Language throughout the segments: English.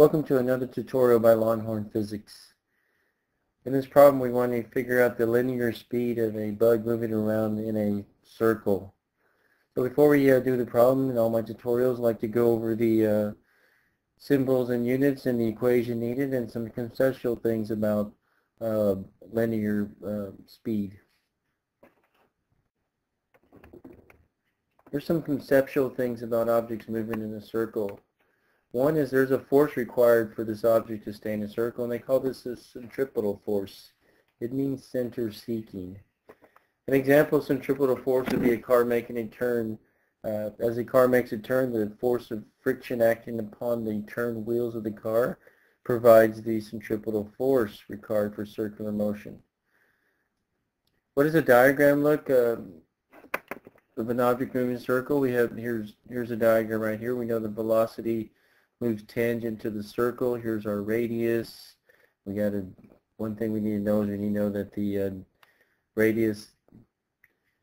Welcome to another tutorial by Longhorn Physics. In this problem we want to figure out the linear speed of a bug moving around in a circle. So before we uh, do the problem in all my tutorials I like to go over the uh, symbols and units and the equation needed and some conceptual things about uh, linear uh, speed. There's some conceptual things about objects moving in a circle. One is there's a force required for this object to stay in a circle, and they call this a centripetal force. It means center seeking. An example of centripetal force would be a car making a turn. Uh, as the car makes a turn, the force of friction acting upon the turn wheels of the car provides the centripetal force required for circular motion. What does a diagram look uh, of an object moving in a circle? We have here's here's a diagram right here. We know the velocity moves tangent to the circle. Here's our radius. We got a one thing we need to know is we need to know that the uh, radius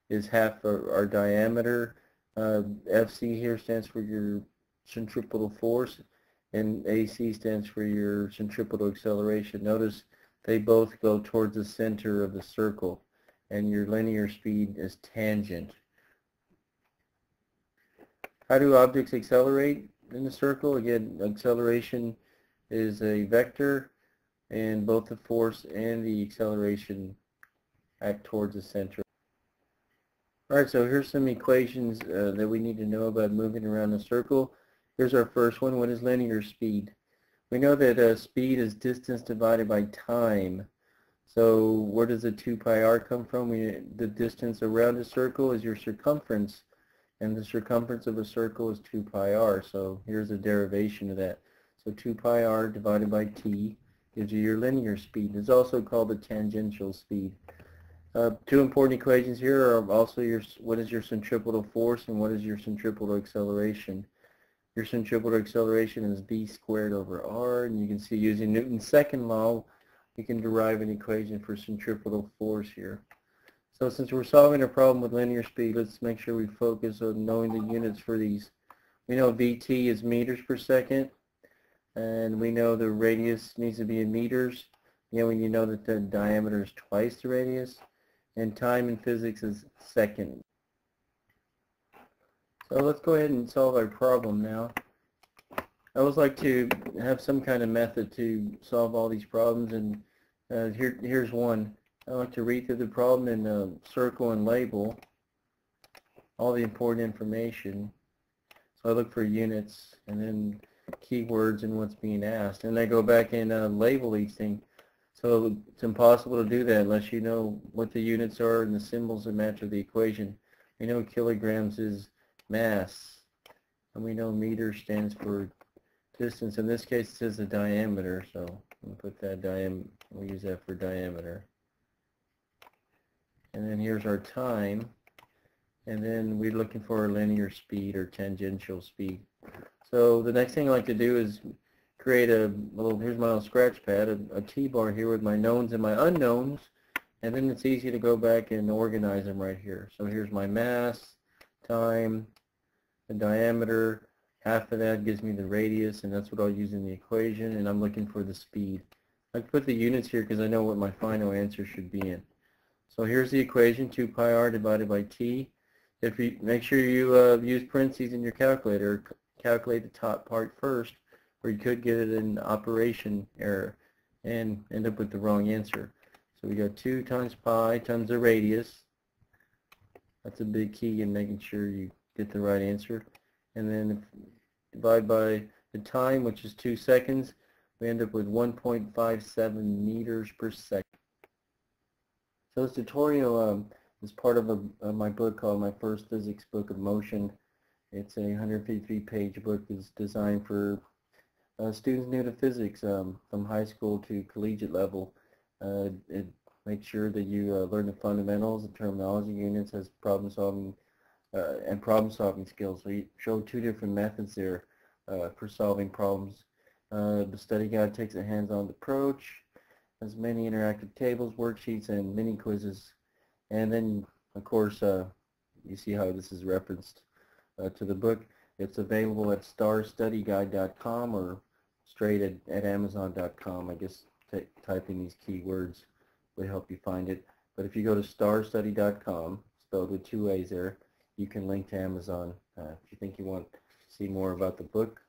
is half our, our diameter. Uh, FC here stands for your centripetal force and AC stands for your centripetal acceleration. Notice they both go towards the center of the circle and your linear speed is tangent. How do objects accelerate? In the circle. Again, acceleration is a vector and both the force and the acceleration act towards the center. Alright, so here's some equations uh, that we need to know about moving around the circle. Here's our first one. What is linear speed? We know that uh, speed is distance divided by time. So where does the 2 pi r come from? We, the distance around a circle is your circumference and the circumference of a circle is 2 pi r. So here's a derivation of that. So 2 pi r divided by t gives you your linear speed. It's also called the tangential speed. Uh, two important equations here are also your what is your centripetal force and what is your centripetal acceleration. Your centripetal acceleration is b squared over r, and you can see using Newton's second law, we can derive an equation for centripetal force here. So since we're solving a problem with linear speed, let's make sure we focus on knowing the units for these. We know VT is meters per second, and we know the radius needs to be in meters. Yeah, need to know that the diameter is twice the radius, and time in physics is second. So let's go ahead and solve our problem now. I always like to have some kind of method to solve all these problems, and uh, here, here's one. I like to read through the problem and uh, circle and label all the important information. So I look for units and then keywords and what's being asked. And I go back and uh, label each thing. So it's impossible to do that unless you know what the units are and the symbols that match with the equation. We know kilograms is mass. And we know meter stands for distance. In this case it says the diameter. So I'm put that diameter. We'll use that for diameter and then here's our time. And then we're looking for a linear speed or tangential speed. So the next thing I like to do is create a little here's my little scratch pad a, a t-bar here with my knowns and my unknowns. And then it's easy to go back and organize them right here. So here's my mass time the diameter. Half of that gives me the radius and that's what I'll use in the equation. And I'm looking for the speed. I put the units here because I know what my final answer should be in so here's the equation, 2 pi r divided by t. If you Make sure you uh, use parentheses in your calculator. Calculate the top part first, or you could get it in operation error and end up with the wrong answer. So we got 2 times pi times the radius. That's a big key in making sure you get the right answer. And then divide by the time, which is 2 seconds, we end up with 1.57 meters per second. So this tutorial um, is part of a, my book called My First Physics Book of Motion. It's a 153 page book that's designed for uh, students new to physics um, from high school to collegiate level. Uh, it makes sure that you uh, learn the fundamentals, the terminology units, has problem solving uh, and problem solving skills. So you show two different methods there uh, for solving problems. Uh, the study guide takes a hands-on approach has many interactive tables, worksheets, and mini quizzes. And then, of course, uh, you see how this is referenced uh, to the book. It's available at staarstudyguide.com or straight at, at Amazon.com. I guess typing these keywords would help you find it. But if you go to staarstudy.com, spelled with two A's there, you can link to Amazon. Uh, if you think you want to see more about the book,